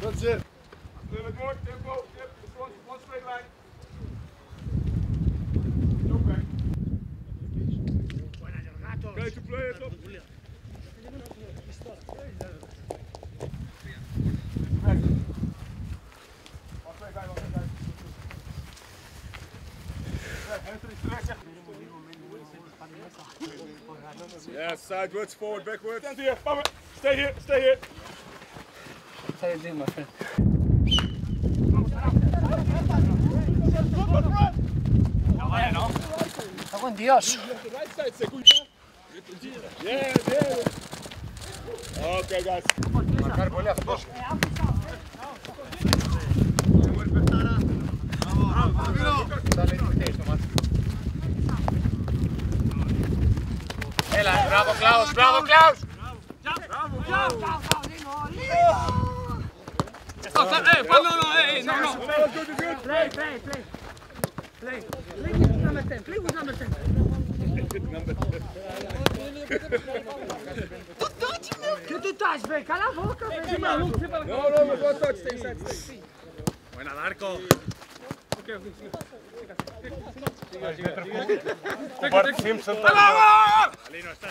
That's it. Limit more, tempo, yep, front, one straight line. Go back. Go to play. Yeah, sideways, forward, backwards. Stand here, bummer. Stay here, stay here. That's how you do, my friend. Buen Dios. Yeah, yeah. Okay, guys. Marcar goleador. Bravo, Klaus, bravo, Klaus! Hey, no, no, hey, no, no. Good, good, good. Play, play, play. Play. Play with number 10. Play with number 10. Que tu estás, velho? Cala a boca, velho. No, no, no, go touch, stay inside, stay. Buena, Darko. Bart Simpson. ¡Vamos!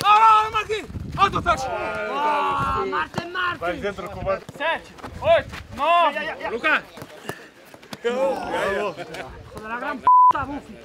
¡Vamos, Martín! ¡Otro touch! Ah, Martin, Martin. dentro com o Bart. Sete, oito, nove. Lucas! Joder, la gran p***, Buffy.